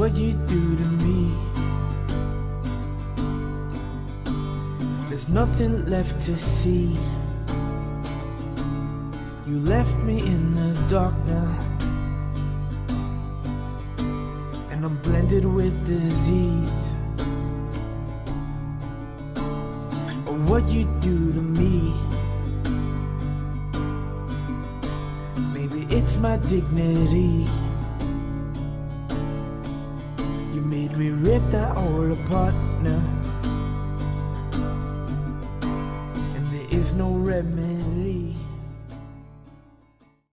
what you do to me. There's nothing left to see. You left me in the dark now, and I'm blended with disease. Oh, what you do to me. Maybe it's my dignity. Made me rip that all apart now. And there is no remedy.